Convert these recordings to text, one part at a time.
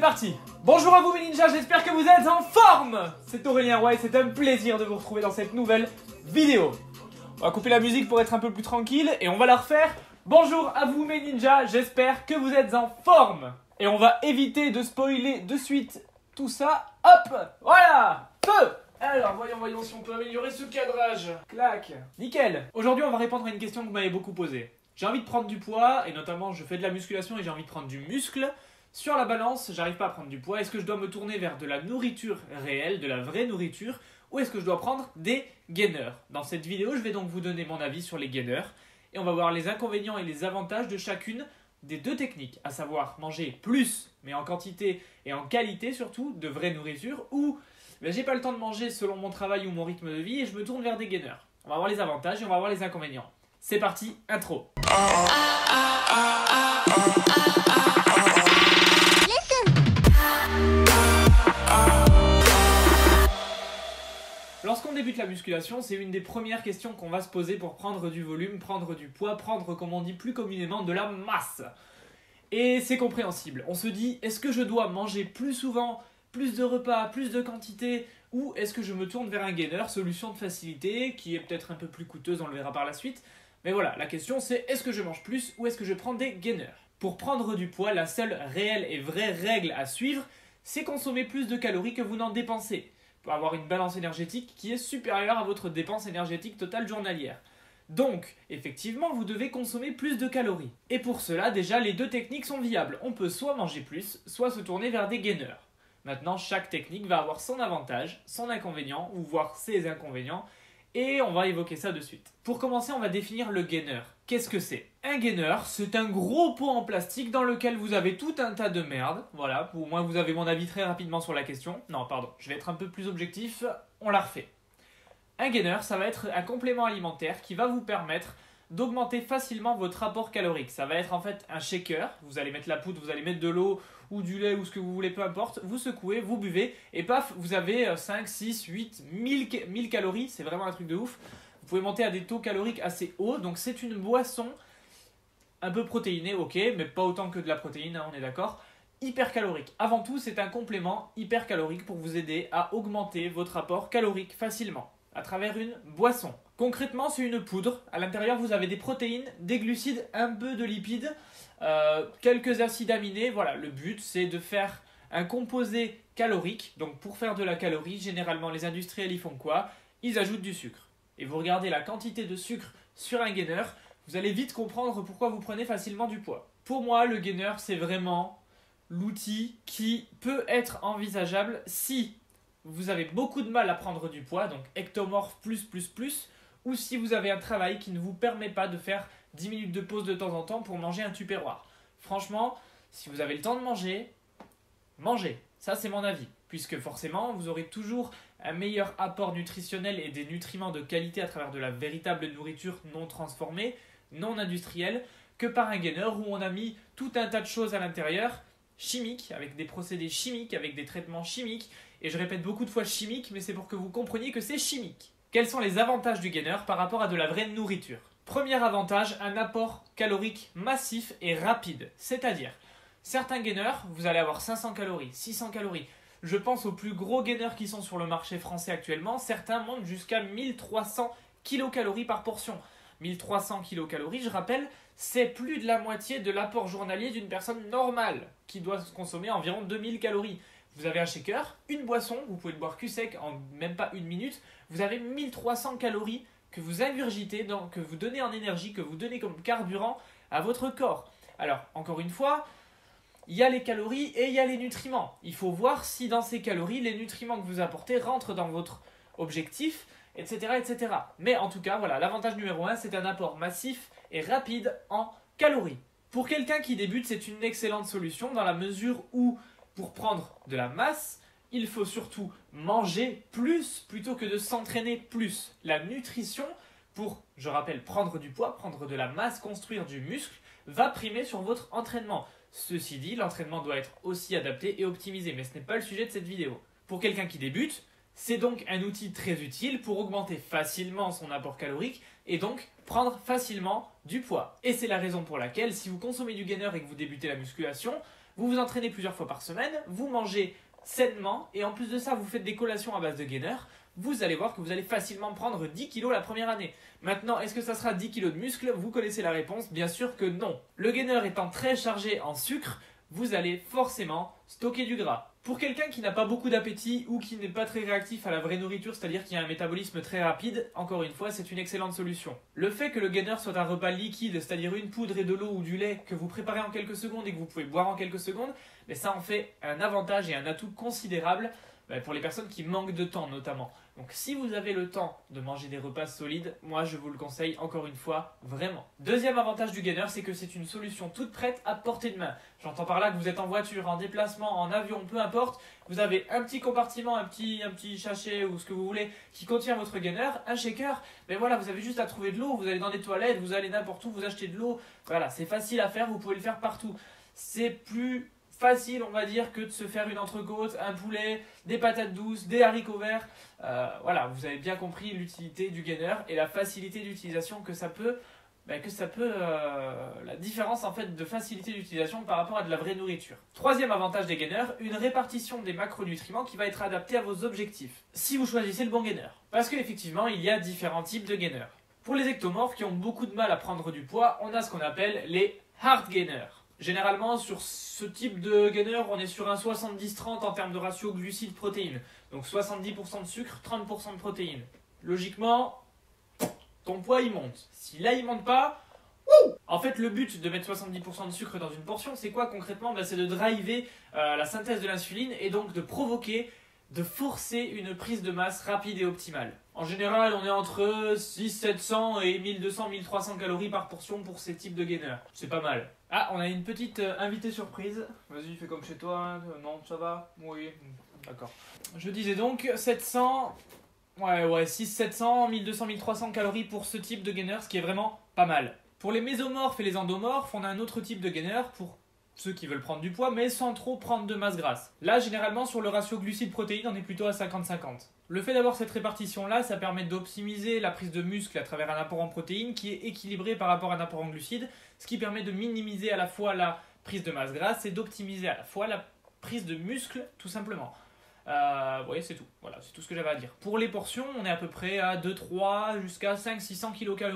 parti Bonjour à vous mes ninjas, j'espère que vous êtes en forme C'est Aurélien Roy et c'est un plaisir de vous retrouver dans cette nouvelle vidéo. On va couper la musique pour être un peu plus tranquille et on va la refaire. Bonjour à vous mes ninjas, j'espère que vous êtes en forme Et on va éviter de spoiler de suite tout ça. Hop Voilà Feu alors, voyons, voyons si on peut améliorer ce cadrage. Clac. Nickel. Aujourd'hui, on va répondre à une question que vous m'avez beaucoup posée. J'ai envie de prendre du poids, et notamment, je fais de la musculation et j'ai envie de prendre du muscle. Sur la balance, j'arrive pas à prendre du poids. Est-ce que je dois me tourner vers de la nourriture réelle, de la vraie nourriture, ou est-ce que je dois prendre des gainers? Dans cette vidéo, je vais donc vous donner mon avis sur les gainers, et on va voir les inconvénients et les avantages de chacune des deux techniques, à savoir manger plus, mais en quantité et en qualité surtout, de vraie nourriture, ou mais j'ai pas le temps de manger selon mon travail ou mon rythme de vie et je me tourne vers des gainers. On va voir les avantages et on va voir les inconvénients. C'est parti, intro. Lorsqu'on débute la musculation, c'est une des premières questions qu'on va se poser pour prendre du volume, prendre du poids, prendre, comme on dit plus communément, de la masse. Et c'est compréhensible. On se dit, est-ce que je dois manger plus souvent plus de repas, plus de quantité, ou est-ce que je me tourne vers un gainer, solution de facilité, qui est peut-être un peu plus coûteuse, on le verra par la suite. Mais voilà, la question c'est est-ce que je mange plus ou est-ce que je prends des gainers? Pour prendre du poids, la seule réelle et vraie règle à suivre, c'est consommer plus de calories que vous n'en dépensez, avoir une balance énergétique qui est supérieure à votre dépense énergétique totale journalière. Donc, effectivement, vous devez consommer plus de calories. Et pour cela, déjà, les deux techniques sont viables. On peut soit manger plus, soit se tourner vers des gainers. Maintenant, chaque technique va avoir son avantage, son inconvénient, ou voire ses inconvénients, et on va évoquer ça de suite. Pour commencer, on va définir le gainer. Qu'est-ce que c'est? Un gainer, c'est un gros pot en plastique dans lequel vous avez tout un tas de merde. Voilà, pour moi vous avez mon avis très rapidement sur la question. Non, pardon, je vais être un peu plus objectif, on la refait. Un gainer, ça va être un complément alimentaire qui va vous permettre d'augmenter facilement votre rapport calorique. Ça va être en fait un shaker. Vous allez mettre la poudre, vous allez mettre de l'eau ou du lait ou ce que vous voulez, peu importe. Vous secouez, vous buvez et paf, vous avez 5, 6, 8, 1000, calories. C'est vraiment un truc de ouf. Vous pouvez monter à des taux caloriques assez hauts. Donc c'est une boisson un peu protéinée, ok, mais pas autant que de la protéine, hein, on est d'accord. Hyper calorique. Avant tout, c'est un complément hyper calorique pour vous aider à augmenter votre rapport calorique facilement à travers une boisson. Concrètement, c'est une poudre. À l'intérieur, vous avez des protéines, des glucides, un peu de lipides, euh, quelques acides aminés. Voilà, le but, c'est de faire un composé calorique. Donc, pour faire de la calorie, généralement, les industriels, ils font quoi? Ils ajoutent du sucre. Et vous regardez la quantité de sucre sur un gainer, vous allez vite comprendre pourquoi vous prenez facilement du poids. Pour moi, le gainer, c'est vraiment l'outil qui peut être envisageable si vous avez beaucoup de mal à prendre du poids, donc ectomorphe plus plus plus, ou si vous avez un travail qui ne vous permet pas de faire 10 minutes de pause de temps en temps pour manger un tupperware. Franchement, si vous avez le temps de manger, mangez. Ça, c'est mon avis. Puisque forcément, vous aurez toujours un meilleur apport nutritionnel et des nutriments de qualité à travers de la véritable nourriture non transformée, non industrielle, que par un gainer où on a mis tout un tas de choses à l'intérieur, chimiques, avec des procédés chimiques, avec des traitements chimiques. Et je répète beaucoup de fois chimique, mais c'est pour que vous compreniez que c'est chimique. Quels sont les avantages du gainer par rapport à de la vraie nourriture? Premier avantage, un apport calorique massif et rapide. C'est-à-dire, certains gainers, vous allez avoir 500 calories, 600 calories. Je pense aux plus gros gainers qui sont sur le marché français actuellement. Certains montent jusqu'à 1300 kilocalories par portion. 1300 kilocalories, je rappelle, c'est plus de la moitié de l'apport journalier d'une personne normale qui doit consommer environ 2000 calories. Vous avez un shaker, une boisson, vous pouvez le boire cul sec en même pas une minute. Vous avez 1300 calories que vous ingurgitez, que vous donnez en énergie, que vous donnez comme carburant à votre corps. Alors, encore une fois, il y a les calories et il y a les nutriments. Il faut voir si dans ces calories, les nutriments que vous apportez rentrent dans votre objectif, etc. etc. Mais en tout cas, voilà, l'avantage numéro 1, c'est un apport massif et rapide en calories. Pour quelqu'un qui débute, c'est une excellente solution dans la mesure où pour prendre de la masse, il faut surtout manger plus plutôt que de s'entraîner plus. La nutrition, pour, je rappelle, prendre du poids, prendre de la masse, construire du muscle, va primer sur votre entraînement. Ceci dit, l'entraînement doit être aussi adapté et optimisé, mais ce n'est pas le sujet de cette vidéo. Pour quelqu'un qui débute, c'est donc un outil très utile pour augmenter facilement son apport calorique et donc prendre facilement du poids. Et c'est la raison pour laquelle, si vous consommez du gainer et que vous débutez la musculation, Vous vous entraînez plusieurs fois par semaine, vous mangez sainement, et en plus de ça, vous faites des collations à base de gainer, vous allez voir que vous allez facilement prendre 10 kilos la première année. Maintenant, est-ce que ça sera 10 kilos de muscle? Vous connaissez la réponse, bien sûr que non. Le gainer étant très chargé en sucre, vous allez forcément stocker du gras. Pour quelqu'un qui n'a pas beaucoup d'appétit ou qui n'est pas très réactif à la vraie nourriture, c'est-à-dire qui a un métabolisme très rapide, encore une fois, c'est une excellente solution. Le fait que le gainer soit un repas liquide, c'est-à-dire une poudre et de l'eau ou du lait que vous préparez en quelques secondes et que vous pouvez boire en quelques secondes, mais ça en fait un avantage et un atout considérable ben, pour les personnes qui manquent de temps notamment. Donc si vous avez le temps de manger des repas solides, moi je vous le conseille encore une fois, vraiment. Deuxième avantage du gainer, c'est que c'est une solution toute prête à portée de main. J'entends par là que vous êtes en voiture, en déplacement, en avion, peu importe, vous avez un petit compartiment, un petit, un petit ou ce que vous voulez qui contient votre gainer, un shaker, mais voilà, vous avez juste à trouver de l'eau, vous allez dans des toilettes, vous allez n'importe où, vous achetez de l'eau, voilà, c'est facile à faire, vous pouvez le faire partout. C'est plus facile, on va dire, que de se faire une entrecôte, un poulet, des patates douces, des haricots verts. Euh, voilà, vous avez bien compris l'utilité du gainer et la facilité d'utilisation que ça peut, ben, que ça peut, euh, la différence en fait de facilité d'utilisation par rapport à de la vraie nourriture. Troisième avantage des gainers, une répartition des macronutriments qui va être adaptée à vos objectifs. Si vous choisissez le bon gainer, parce qu'effectivement il y a différents types de gainers. Pour les ectomorphes qui ont beaucoup de mal à prendre du poids, on a ce qu'on appelle les hard gainers. Généralement, sur ce type de gainer, on est sur un 70-30 en termes de ratio glucides-protéines. Donc 70% de sucre, 30% de protéines. Logiquement, ton poids il monte. Si là il monte pas, en fait, le but de mettre 70% de sucre dans une portion, c'est quoi concrètement? Ben, C'est de driver euh, la synthèse de l'insuline et donc de provoquer, de forcer une prise de masse rapide et optimale. En général, on est entre 6 700 et 1200 1300 calories par portion pour ces types de gainers. C'est pas mal. Ah, on a une petite euh, invitée surprise. Vas-y, fais comme chez toi. Hein. Non, ça va? Oui. D'accord. Je disais donc 700. Ouais, ouais, 6, 700, 1200, 1300 calories pour ce type de gainer, ce qui est vraiment pas mal. Pour les mésomorphes et les endomorphes, on a un autre type de gainer pour ceux qui veulent prendre du poids, mais sans trop prendre de masse grasse. Là, généralement, sur le ratio glucides-protéines, on est plutôt à 50-50. Le fait d'avoir cette répartition-là, ça permet d'optimiser la prise de muscle à travers un apport en protéines qui est équilibré par rapport à un apport en glucides, ce qui permet de minimiser à la fois la prise de masse grasse et d'optimiser à la fois la prise de muscle, tout simplement. Euh, oui, c'est tout. Voilà, c'est tout ce que j'avais à dire. Pour les portions, on est à peu près à 2, 3 jusqu'à 5, 600 kcal.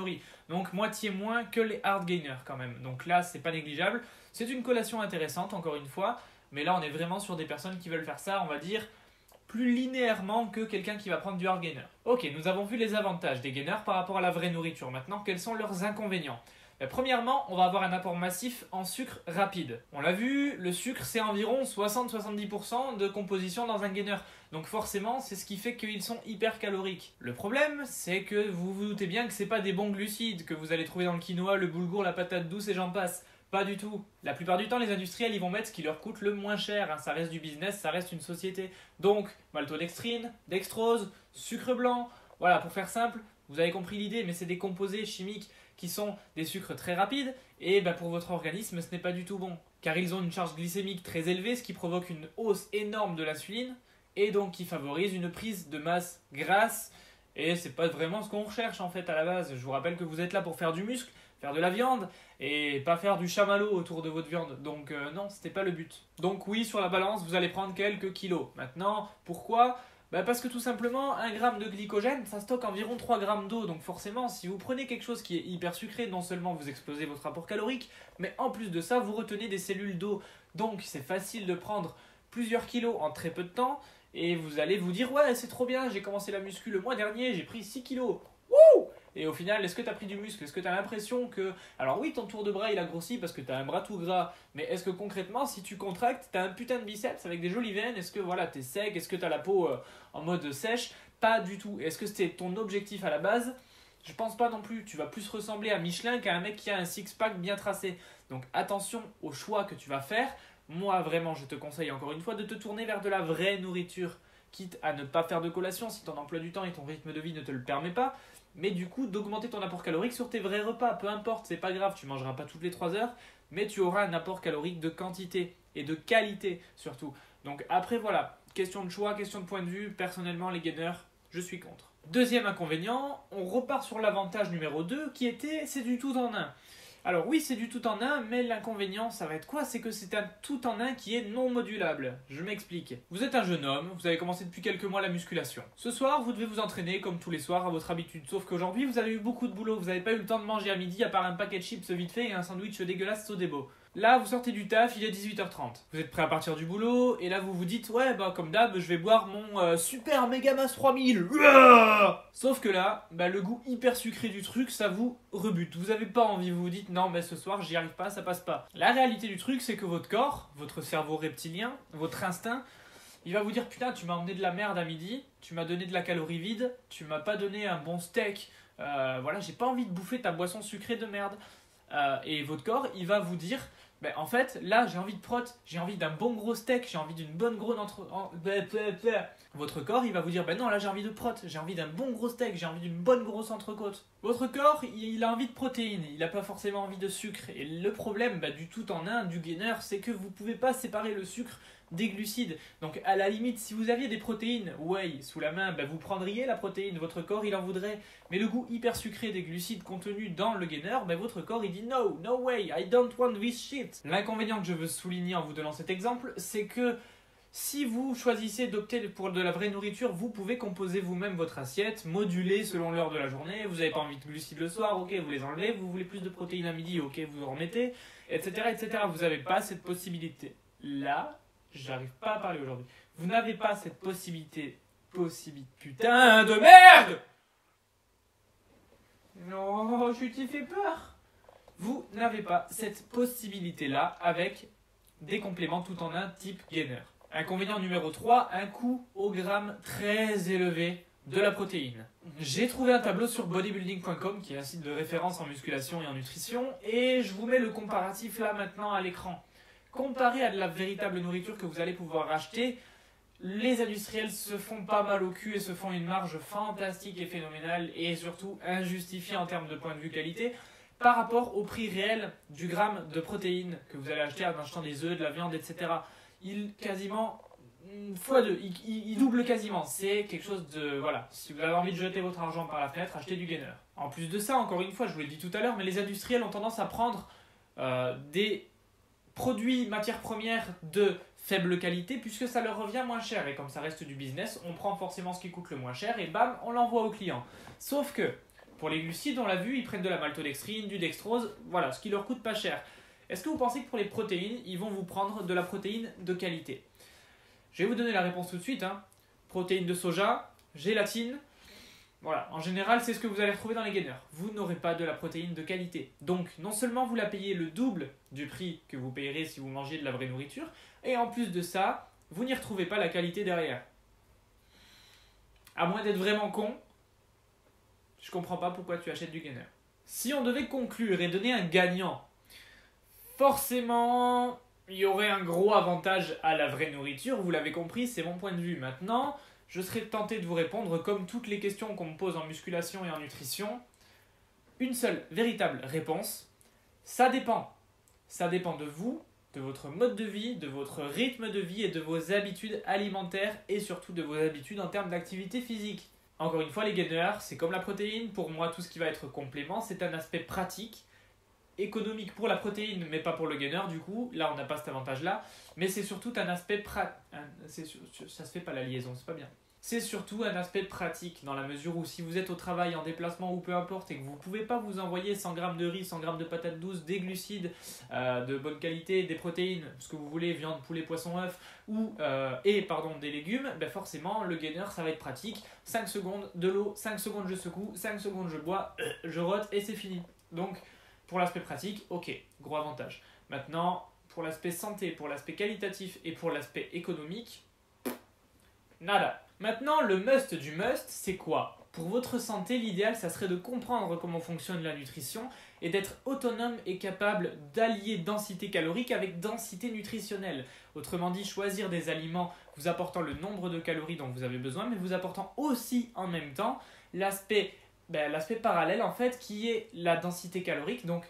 Donc moitié moins que les hard gainers quand même. Donc là, c'est pas négligeable. C'est une collation intéressante, encore une fois. Mais là, on est vraiment sur des personnes qui veulent faire ça, on va dire, plus linéairement que quelqu'un qui va prendre du hard gainer. Ok, nous avons vu les avantages des gainers par rapport à la vraie nourriture. Maintenant, quels sont leurs inconvénients? Ben, Premièrement, on va avoir un apport massif en sucre rapide. On l'a vu, le sucre c'est environ 60-70% de composition dans un gainer. Donc forcément, c'est ce qui fait qu'ils sont hyper caloriques. Le problème, c'est que vous vous doutez bien que c'est pas des bons glucides que vous allez trouver dans le quinoa, le boulgour, la patate douce et j'en passe. Pas du tout. La plupart du temps, les industriels, ils vont mettre ce qui leur coûte le moins cher. Hein. Ça reste du business, ça reste une société. Donc, maltodextrine, dextrose, sucre blanc. Voilà, pour faire simple, vous avez compris l'idée, mais c'est des composés chimiques qui sont des sucres très rapides. Et bah, pour votre organisme, ce n'est pas du tout bon. Car ils ont une charge glycémique très élevée, ce qui provoque une hausse énorme de l'insuline. Et donc qui favorise une prise de masse grasse. Et c'est pas vraiment ce qu'on recherche en fait à la base. Je vous rappelle que vous êtes là pour faire du muscle faire de la viande et pas faire du chamallow autour de votre viande. Donc euh, non, c'était pas le but. Donc oui, sur la balance, vous allez prendre quelques kilos. Maintenant, pourquoi? Bah parce que tout simplement, un gramme de glycogène, ça stocke environ 3 grammes d'eau. Donc forcément, si vous prenez quelque chose qui est hyper sucré, non seulement vous explosez votre rapport calorique, mais en plus de ça, vous retenez des cellules d'eau. Donc c'est facile de prendre plusieurs kilos en très peu de temps. Et vous allez vous dire, ouais, c'est trop bien, j'ai commencé la muscu le mois dernier, j'ai pris 6 kilos. Wouh et au final, est-ce que tu as pris du muscle? Est-ce que tu as l'impression que. Alors oui, ton tour de bras il a grossi parce que tu as un bras tout gras, mais est-ce que concrètement, si tu contractes, tu as un putain de biceps avec des jolies veines? Est-ce que voilà, tu es sec? Est-ce que tu as la peau euh, en mode sèche? Pas du tout. Est-ce que c'était ton objectif à la base? Je pense pas non plus. Tu vas plus ressembler à Michelin qu'à un mec qui a un six-pack bien tracé. Donc attention au choix que tu vas faire. Moi, vraiment, je te conseille encore une fois de te tourner vers de la vraie nourriture quitte à ne pas faire de collation si ton emploi du temps et ton rythme de vie ne te le permet pas, mais du coup d'augmenter ton apport calorique sur tes vrais repas. Peu importe, c'est pas grave, tu mangeras pas toutes les 3 heures, mais tu auras un apport calorique de quantité et de qualité surtout. Donc après voilà, question de choix, question de point de vue, personnellement les gainers, je suis contre. Deuxième inconvénient, on repart sur l'avantage numéro 2 qui était c'est du tout en un. Alors oui, c'est du tout en un, mais l'inconvénient, ça va être quoi? C'est que c'est un tout en un qui est non modulable. Je m'explique. Vous êtes un jeune homme, vous avez commencé depuis quelques mois la musculation. Ce soir, vous devez vous entraîner comme tous les soirs à votre habitude, sauf qu'aujourd'hui, vous avez eu beaucoup de boulot, vous n'avez pas eu le temps de manger à midi à part un paquet de chips vite fait et un sandwich dégueulasse Sodebo. Là, vous sortez du taf, il est 18h30. Vous êtes prêt à partir du boulot, et là vous vous dites, ouais, bah comme d'hab, je vais boire mon euh, super Megamas 3000. Sauf que là, bah, le goût hyper sucré du truc, ça vous rebute. Vous avez pas envie, vous vous dites, non, mais ce soir, j'y arrive pas, ça passe pas. La réalité du truc, c'est que votre corps, votre cerveau reptilien, votre instinct, il va vous dire, putain, tu m'as emmené de la merde à midi, tu m'as donné de la calorie vide, tu m'as pas donné un bon steak, euh, voilà, j'ai pas envie de bouffer ta boisson sucrée de merde. Euh, et votre corps, il va vous dire, ben, en fait, là, j'ai envie de prot, j'ai envie d'un bon gros steak, j'ai envie d'une bonne grosse entre... Votre corps, il va vous dire, ben non, là, j'ai envie de prot, j'ai envie d'un bon gros steak, j'ai envie d'une bonne grosse entrecôte. Votre corps, il a envie de protéines, il n'a pas forcément envie de sucre. Et le problème ben, du tout en un, du gainer, c'est que vous pouvez pas séparer le sucre des glucides. Donc à la limite, si vous aviez des protéines, sous la main, ben, vous prendriez la protéine, votre corps il en voudrait. Mais le goût hyper sucré des glucides contenus dans le gainer, ben, votre corps il dit no, no way, I don't want this shit. L'inconvénient que je veux souligner en vous donnant cet exemple, c'est que si vous choisissez d'opter pour de la vraie nourriture, vous pouvez composer vous-même votre assiette, moduler selon l'heure de la journée. Vous n'avez pas envie de glucides le soir, ok, vous les enlevez. Vous voulez plus de protéines à midi, ok, vous en remettez, etc. etc. Vous n'avez pas cette possibilité. Là, J'arrive pas à parler aujourd'hui. Vous n'avez pas cette possibilité. Possibilité. Putain de merde Non, je t'y fais peur. Vous n'avez pas cette possibilité-là avec des compléments tout en un type gainer. Inconvénient numéro 3, un coût au gramme très élevé de la protéine. J'ai trouvé un tableau sur bodybuilding.com qui est un site de référence en musculation et en nutrition et je vous mets le comparatif là maintenant à l'écran comparé à de la véritable nourriture que vous allez pouvoir acheter, les industriels se font pas mal au cul et se font une marge fantastique et phénoménale et surtout injustifiée en termes de point de vue qualité par rapport au prix réel du gramme de protéines que vous allez acheter en achetant des œufs, de la viande, etc. Il quasiment fois deux, il, il, double quasiment. C'est quelque chose de voilà. Si vous avez envie de jeter votre argent par la fenêtre, achetez du gainer. En plus de ça, encore une fois, je vous l'ai dit tout à l'heure, mais les industriels ont tendance à prendre euh, des produits, matières premières de faible qualité puisque ça leur revient moins cher. Et comme ça reste du business, on prend forcément ce qui coûte le moins cher et bam, on l'envoie au client. Sauf que pour les glucides, on l'a vu, ils prennent de la maltodextrine, du dextrose, voilà, ce qui leur coûte pas cher. Est-ce que vous pensez que pour les protéines, ils vont vous prendre de la protéine de qualité? Je vais vous donner la réponse tout de suite. Hein. Protéines de soja, gélatine, voilà, en général, c'est ce que vous allez retrouver dans les gainers. Vous n'aurez pas de la protéine de qualité. Donc, non seulement vous la payez le double du prix que vous payerez si vous mangez de la vraie nourriture, et en plus de ça, vous n'y retrouvez pas la qualité derrière. À moins d'être vraiment con, je comprends pas pourquoi tu achètes du gainer. Si on devait conclure et donner un gagnant, forcément, il y aurait un gros avantage à la vraie nourriture, vous l'avez compris, c'est mon point de vue. Maintenant, je serais tenté de vous répondre comme toutes les questions qu'on me pose en musculation et en nutrition. Une seule véritable réponse, ça dépend. Ça dépend de vous, de votre mode de vie, de votre rythme de vie et de vos habitudes alimentaires et surtout de vos habitudes en termes d'activité physique. Encore une fois, les gainers, c'est comme la protéine. Pour moi, tout ce qui va être complément, c'est un aspect pratique, économique pour la protéine, mais pas pour le gainer. Du coup, là, on n'a pas cet avantage-là. Mais c'est surtout un aspect pratique. Ça se fait pas la liaison, c'est pas bien c'est surtout un aspect pratique dans la mesure où si vous êtes au travail, en déplacement ou peu importe et que vous pouvez pas vous envoyer 100 grammes de riz, 100 grammes de patates douces, des glucides euh, de bonne qualité, des protéines, ce que vous voulez, viande, poulet, poisson, œuf, ou euh, et pardon des légumes, ben forcément le gainer ça va être pratique. 5 secondes de l'eau, 5 secondes je secoue, 5 secondes je bois, je rote et c'est fini. Donc pour l'aspect pratique, ok, gros avantage. Maintenant, pour l'aspect santé, pour l'aspect qualitatif et pour l'aspect économique, nada. Maintenant, le must du must, c'est quoi? Pour votre santé, l'idéal, ça serait de comprendre comment fonctionne la nutrition et d'être autonome et capable d'allier densité calorique avec densité nutritionnelle. Autrement dit, choisir des aliments vous apportant le nombre de calories dont vous avez besoin, mais vous apportant aussi en même temps l'aspect ben, parallèle en fait qui est la densité calorique. Donc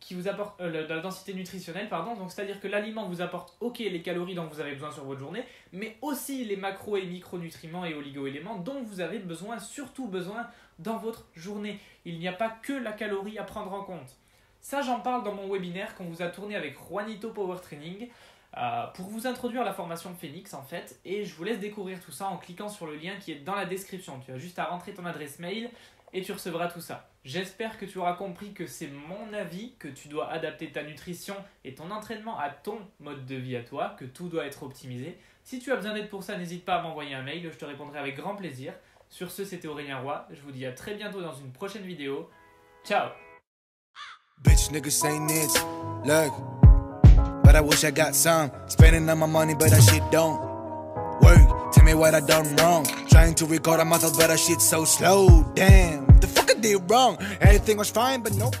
qui vous apporte euh, la densité nutritionnelle, pardon. Donc c'est-à-dire que l'aliment vous apporte ok les calories dont vous avez besoin sur votre journée, mais aussi les macro et micronutriments et oligo-éléments dont vous avez besoin, surtout besoin dans votre journée. Il n'y a pas que la calorie à prendre en compte. Ça, j'en parle dans mon webinaire qu'on vous a tourné avec Juanito Power Training euh, pour vous introduire la formation Phoenix en fait. Et je vous laisse découvrir tout ça en cliquant sur le lien qui est dans la description. Tu as juste à rentrer ton adresse mail et tu recevras tout ça. J'espère que tu auras compris que c'est mon avis, que tu dois adapter ta nutrition et ton entraînement à ton mode de vie à toi, que tout doit être optimisé. Si tu as besoin d'aide pour ça, n'hésite pas à m'envoyer un mail, je te répondrai avec grand plaisir. Sur ce, c'était Aurélien Roy, je vous dis à très bientôt dans une prochaine vidéo. Ciao me what I done wrong. Trying to record a myself, but I shit so slow. Damn, the fuck I did wrong. Everything was fine, but nope.